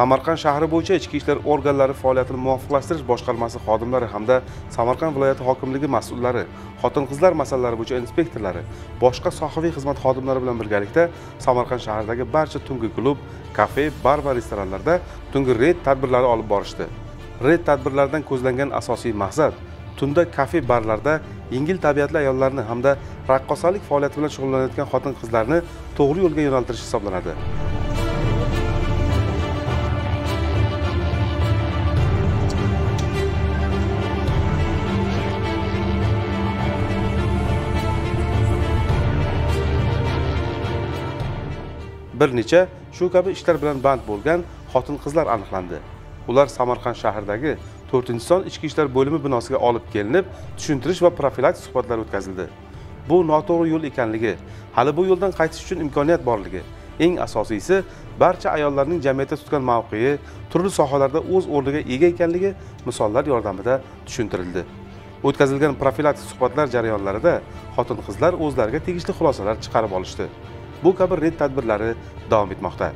samarqand shahri bo'yicha ichki ishlar organlari faoliyatini muvofiqlashtirish boshqarmasi xodimlari hamda samarqand viloyati hokimligi mas'ullari xotin qizlar masalalari bo'yicha inspektorlari boshqa sohaviy xizmat xodimlari bilan birgalikda samarqand shahridagi barcha tungi klub kafe bar va restoranlarda tungi reyd tadbirlari olib borishdi. Reyd tadbirlaridan ko'zlangan asosiy maqsad tunda kafe barlarda yengil tabiatli ayollarni hamda raqqosalik faoliyati bilan shug'ullanayotgan xotin qizlarni to'g'ri yo'lga yo'naltirish hisoblanadi. Bir necha shu kabi ishlar bilan band bo'lgan xotin qizlar aniqlandi. Ular samarqand shahridagi to'rtinchi son ichki ishlar bo'limi binosiga olib kelinib tushuntirish va profilaktik suhbatlar o'tkazildi. Bu noto'g'ri yo'l ekanligi hali bu yo'ldan qaytish uchun imkoniyat borligi. Eng asosiysi barcha ayollarning jamiyatda tutgan mavqei turli sohalarda o'z o'rniga ega ekanligi misollar yordamida tushuntirildi. O'tkazilgan profilaktik suhbatlar jarayonlarida xotin qizlar o'zlariga tegishli xulosalar chiqarib olishdi. Bu kabi red tadbirlari davom etmoqda.